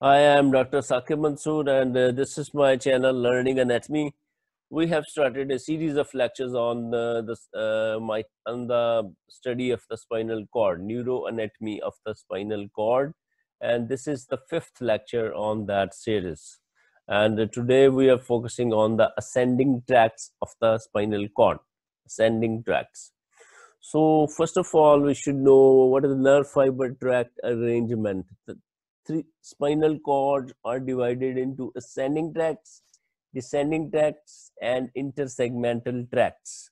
I am Dr. Saqib Mansoor and uh, this is my channel Learning Anatomy. We have started a series of lectures on uh, the, uh, my, on the study of the spinal cord, neuroanatomy of the spinal cord. And this is the fifth lecture on that series. And uh, today we are focusing on the ascending tracts of the spinal cord, ascending tracts. So first of all, we should know what is the nerve fiber tract arrangement. Three spinal cords are divided into ascending tracts, descending tracts, and intersegmental tracts.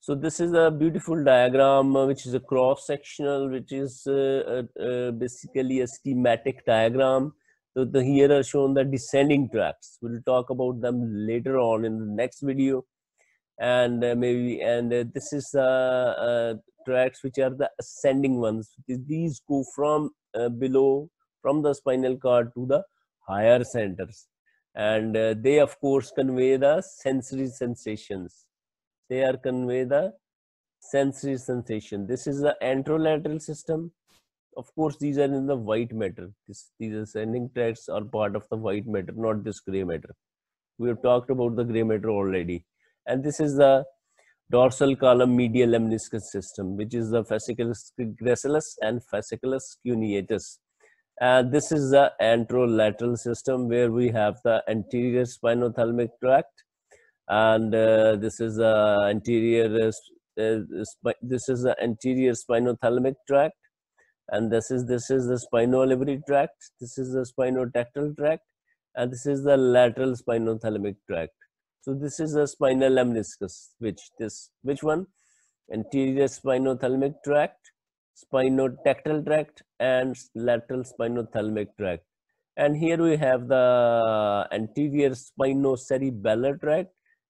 So this is a beautiful diagram, uh, which is a cross-sectional, which is uh, uh, uh, basically a schematic diagram. So the, here are shown the descending tracts. We'll talk about them later on in the next video. And uh, maybe, and uh, this is tracts which are the ascending ones. These go from uh, below from the spinal cord to the higher centers. And uh, they of course convey the sensory sensations. They are convey the sensory sensation. This is the anterolateral system. Of course these are in the white matter. This, these ascending tracts are part of the white matter not this gray matter. We have talked about the gray matter already and this is the dorsal column medial lemniscus system, which is the fasciculus gracilis and fasciculus cuneatus. And this is the anterolateral system where we have the anterior spinothalamic tract, and uh, this is the anterior. Uh, this is the anterior spinothalamic tract, and this is this is the spinoolivary tract. This is the spinotectal tract, and this is the lateral spinothalamic tract. So this is a spinal lemniscus, which this, which one? Anterior spinothalamic tract, spinotectal tract, and lateral spinothalamic tract. And here we have the anterior spinocerebellar tract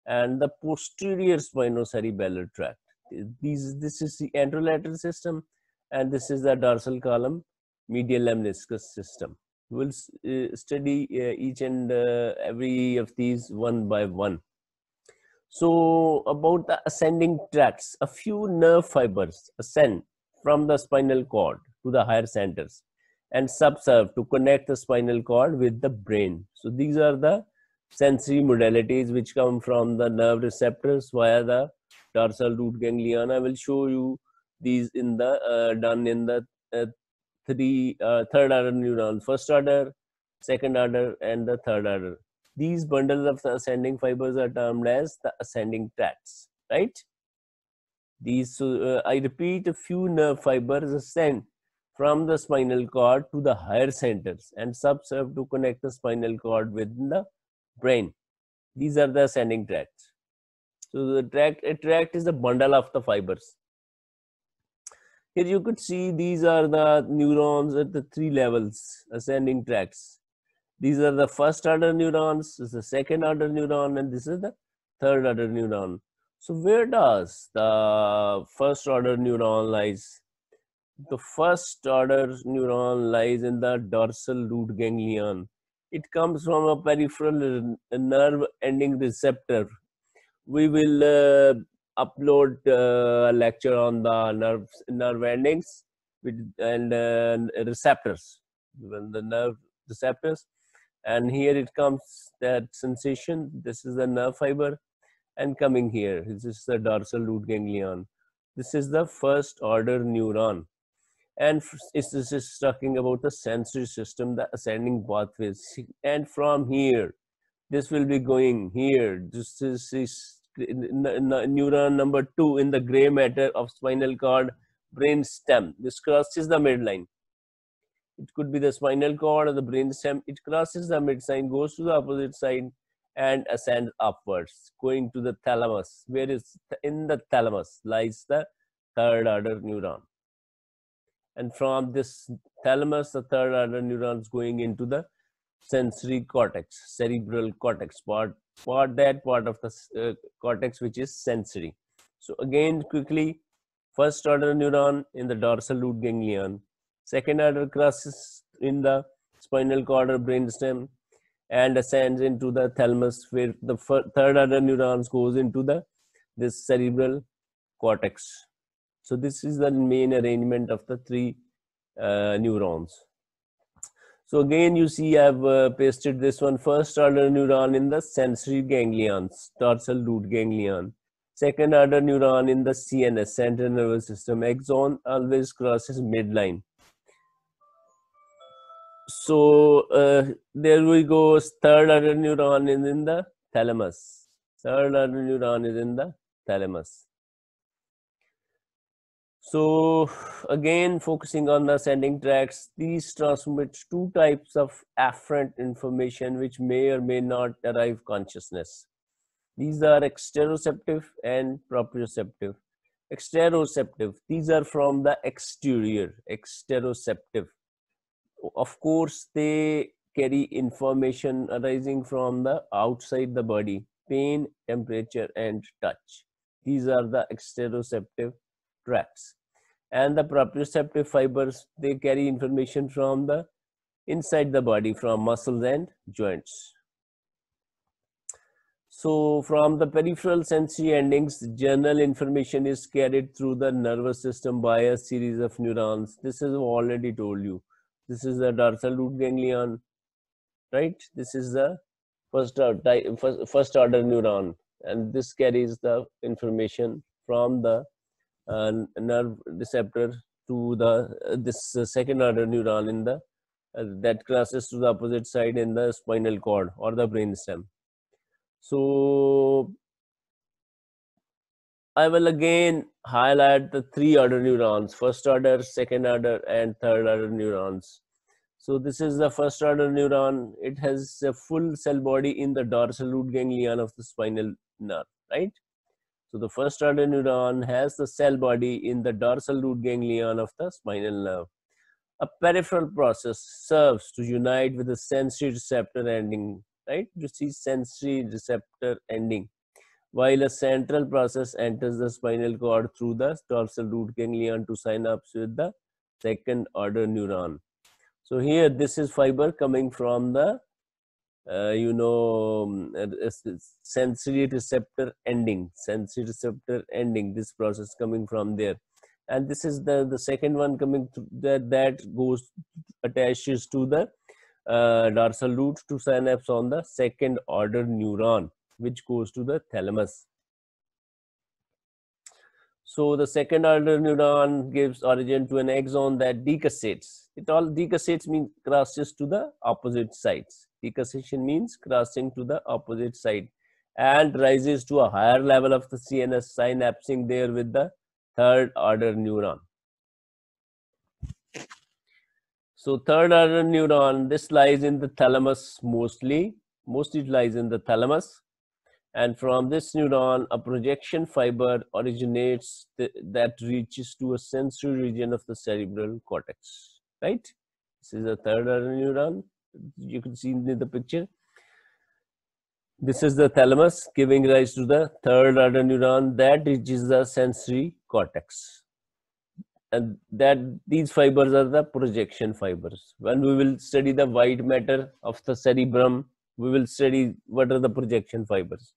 and the posterior spinocerebellar tract. These, this is the anterolateral system, and this is the dorsal column medial lemniscus system we'll uh, study uh, each and uh, every of these one by one. So about the ascending tracts, a few nerve fibers ascend from the spinal cord to the higher centers and subserve to connect the spinal cord with the brain. So these are the sensory modalities which come from the nerve receptors via the dorsal root ganglion. I will show you these in the uh, done in the uh, three uh, third order neurons, first order, second order, and the third order. These bundles of the ascending fibers are termed as the ascending tracts, right? These, so, uh, I repeat, a few nerve fibers ascend from the spinal cord to the higher centers and subserve to connect the spinal cord with the brain. These are the ascending tracts. So the tract, a tract is the bundle of the fibers. Here you could see these are the neurons at the three levels, ascending tracts. These are the first order neurons, this is the second order neuron, and this is the third order neuron. So where does the first order neuron lies? The first order neuron lies in the dorsal root ganglion. It comes from a peripheral nerve ending receptor. We will uh, upload uh, a lecture on the nerve nerve endings with, and uh, receptors when the nerve receptors. And here it comes that sensation this is the nerve fiber and coming here this is the dorsal root ganglion. This is the first order neuron. And this is talking about the sensory system the ascending pathways. And from here this will be going here. This is, is neuron number two in the gray matter of spinal cord brain stem. This crosses the midline. It could be the spinal cord or the brain stem. It crosses the midline, goes to the opposite side, and ascends upwards, going to the thalamus. Where is in the thalamus lies the third order neuron. And from this thalamus, the third order neurons going into the sensory cortex, cerebral cortex part part that part of the uh, cortex which is sensory. So again, quickly, first order neuron in the dorsal root ganglion, second order crosses in the spinal cord or brainstem and ascends into the thalamus where the third order neurons goes into the this cerebral cortex. So this is the main arrangement of the three uh, neurons. So again, you see I've uh, pasted this one first order neuron in the sensory ganglions, dorsal root ganglion. Second order neuron in the CNS, central nervous system. Axon always crosses midline. So uh, there we go. Third order neuron is in the thalamus. Third order neuron is in the thalamus. So again, focusing on the ascending tracks, these transmit two types of afferent information which may or may not arrive consciousness. These are exteroceptive and proprioceptive. Exteroceptive, these are from the exterior, exteroceptive. Of course, they carry information arising from the outside the body, pain, temperature, and touch. These are the exteroceptive tracts and the proprioceptive fibers they carry information from the inside the body from muscles and joints. So from the peripheral sensory endings general information is carried through the nervous system by a series of neurons. This is already told you. This is the dorsal root ganglion right? This is the first order, first order neuron and this carries the information from the uh, nerve receptor to the uh, this uh, second order neuron in the that crosses to the opposite side in the spinal cord or the brain stem. So I will again highlight the three order neurons, first order, second order, and third order neurons. So this is the first order neuron. It has a full cell body in the dorsal root ganglion of the spinal nerve, right? So the first order neuron has the cell body in the dorsal root ganglion of the spinal nerve. A peripheral process serves to unite with the sensory receptor ending, right? You see sensory receptor ending. While a central process enters the spinal cord through the dorsal root ganglion to synapse with the second order neuron. So here this is fiber coming from the uh, you know um, sensory receptor ending sensory receptor ending this process coming from there and this is the the second one coming that that goes attaches to the uh, dorsal root to synapse on the second order neuron which goes to the thalamus so the second order neuron gives origin to an axon that decussates. It all decussates means crosses to the opposite sides. Decussation means crossing to the opposite side and rises to a higher level of the CNS synapsing there with the third order neuron. So third order neuron, this lies in the thalamus mostly, mostly it lies in the thalamus. And from this neuron, a projection fiber originates th that reaches to a sensory region of the cerebral cortex, right? This is a third order neuron you can see in the picture. This is the thalamus giving rise to the third order neuron that reaches the sensory cortex. And that these fibers are the projection fibers. When we will study the white matter of the cerebrum, we will study what are the projection fibers.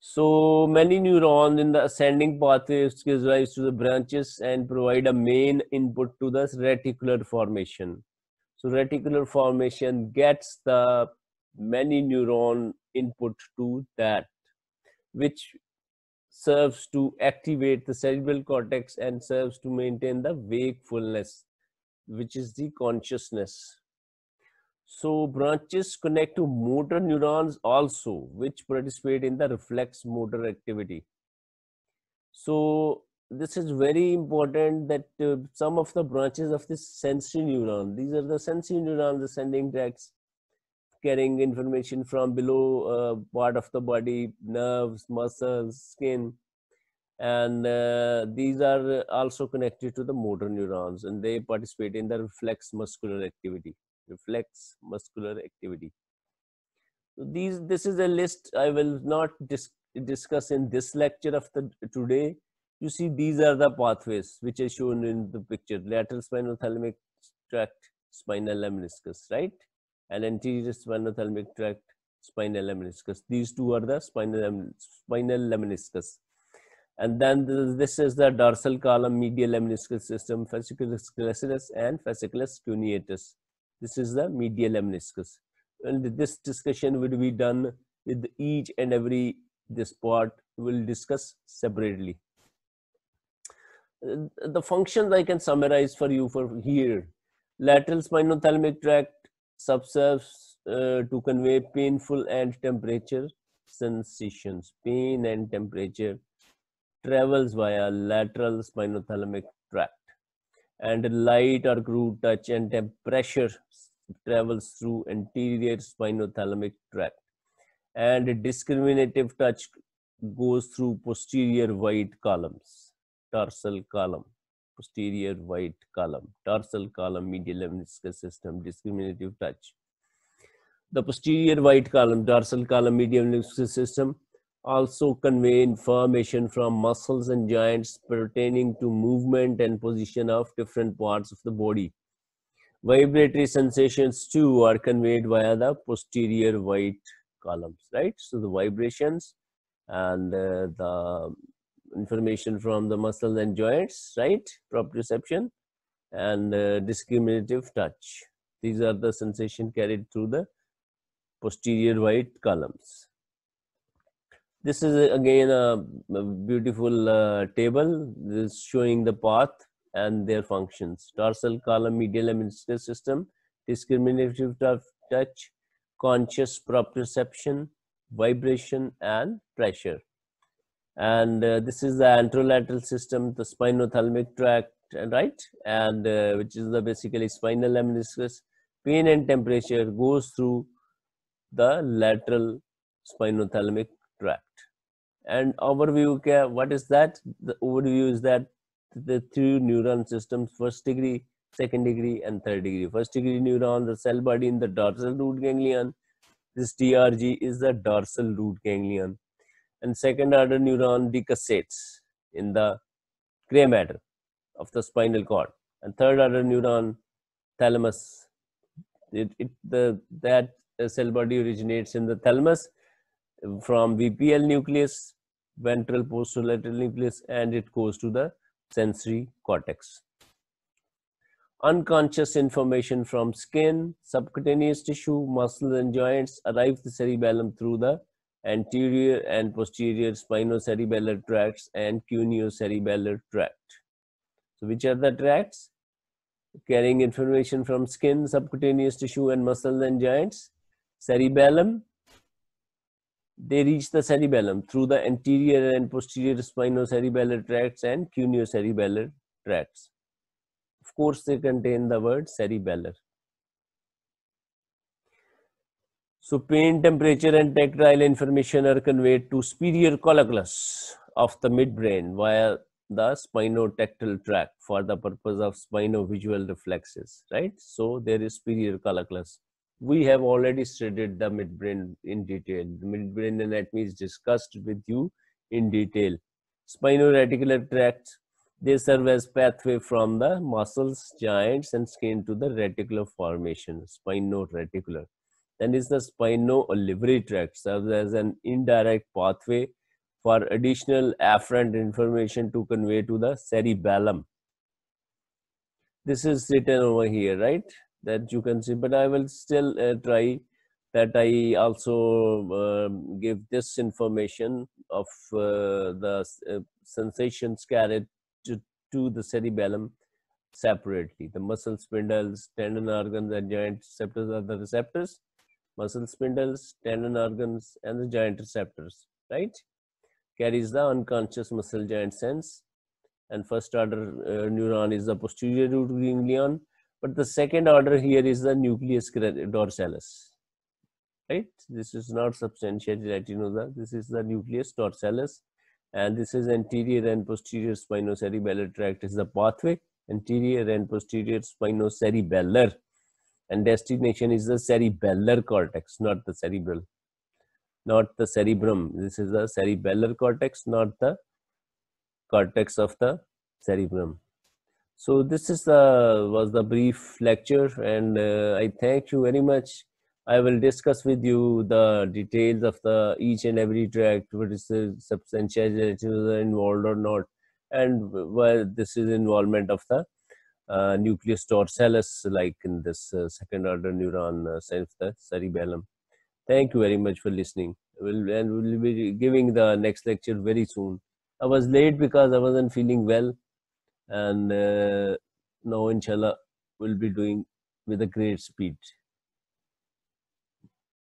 So many neurons in the ascending pathways gives rise to the branches and provide a main input to the reticular formation. So reticular formation gets the many neuron input to that, which serves to activate the cerebral cortex and serves to maintain the wakefulness, which is the consciousness. So branches connect to motor neurons also, which participate in the reflex motor activity. So this is very important that uh, some of the branches of this sensory neuron, these are the sensory neurons, the sending tracts, carrying information from below uh, part of the body, nerves, muscles, skin. And uh, these are also connected to the motor neurons and they participate in the reflex muscular activity, reflex muscular activity. So these, this is a list I will not dis discuss in this lecture of the today you see these are the pathways which are shown in the picture. Lateral spinothalamic tract spinal lemniscus right? And anterior spinothalamic tract spinal lemniscus these two are the spinal, spinal lemniscus and then this is the dorsal column medial lemniscus system fasciculus gracilis and fasciculus cuneatus This is the medial lemniscus. And this discussion will be done with each and every this part we'll discuss separately. The functions I can summarize for you for here. Lateral spinothalamic tract subserves uh, to convey painful and temperature sensations. Pain and temperature travels via lateral spinothalamic tract and light or crude touch and pressure travels through anterior spinothalamic tract and discriminative touch goes through posterior white columns, dorsal column, posterior white column, dorsal column, medial lemniscus system, discriminative touch. The posterior white column, dorsal column, medial lemniscus system also convey information from muscles and joints pertaining to movement and position of different parts of the body. Vibratory sensations too are conveyed via the posterior white columns, right? So the vibrations and uh, the information from the muscles and joints, right? Proprioception and uh, discriminative touch. These are the sensation carried through the posterior white columns. This is uh, again a, beautiful uh, table. This is showing the path and their functions. Dorsal column, medial lemniscus system, discriminative touch, conscious proprioception, vibration, and pressure. And uh, this is the anterolateral system, the spinothalamic tract, right? And uh, which is the basically spinal lemniscus. Pain and temperature goes through the lateral spinothalamic tract. And overview, what is that? The overview is that the three neuron systems, first degree, second degree and third degree. First degree neuron, the cell body in the dorsal root ganglion. This DRG is the dorsal root ganglion. And second order neuron decussates in the gray matter of the spinal cord. And third order neuron thalamus. It, it, the, that cell body originates in the thalamus from VPL nucleus, ventral posterolateral nucleus, and it goes to the sensory cortex unconscious information from skin, subcutaneous tissue, muscles and joints arrive the cerebellum through the anterior and posterior spinocerebellar tracts and cuneo-cerebellar tract. So which are the tracts? Carrying information from skin, subcutaneous tissue and muscles and joints. Cerebellum, they reach the cerebellum through the anterior and posterior spinocerebellar tracts and cuneo-cerebellar tracts of course, they contain the word cerebellar. So pain, temperature and tactile information are conveyed to superior colliculus of the midbrain via the spinotectal tract for the purpose of spino-visual reflexes, right? So there is superior colliculus. We have already studied the midbrain in detail. The midbrain anatomy is discussed with you in detail. Spino-reticular tract they serve as pathway from the muscles, joints, and skin to the reticular formation, spino-reticular. Then is the spino-olivary tract serves as an indirect pathway for additional afferent information to convey to the cerebellum. This is written over here, right? That you can see, but I will still uh, try that I also uh, give this information of uh, the uh, sensations carried to, to the cerebellum separately. The muscle spindles, tendon organs, and joint receptors are the receptors. Muscle spindles, tendon organs, and the joint receptors, right? Carries the unconscious muscle joint sense. And first order uh, neuron is the posterior root ganglion. But the second order here is the nucleus dorsalis, right? This is not substantia gelatinosa. This is the nucleus dorsalis and this is anterior and posterior spinocerebellar tract is the pathway anterior and posterior spinocerebellar and destination is the cerebellar cortex not the cerebral. Not the cerebrum. This is the cerebellar cortex not the cortex of the cerebrum. So this is the was the brief lecture and uh, i thank you very much. I will discuss with you the details of the each and every tract, what is the substantiality involved or not, and why this is involvement of the uh, nucleus dorsalis, like in this uh, second order neuron uh, of the cerebellum. Thank you very much for listening. We'll, and we'll be giving the next lecture very soon. I was late because I wasn't feeling well, and uh, now, inshallah, we'll be doing with a great speed.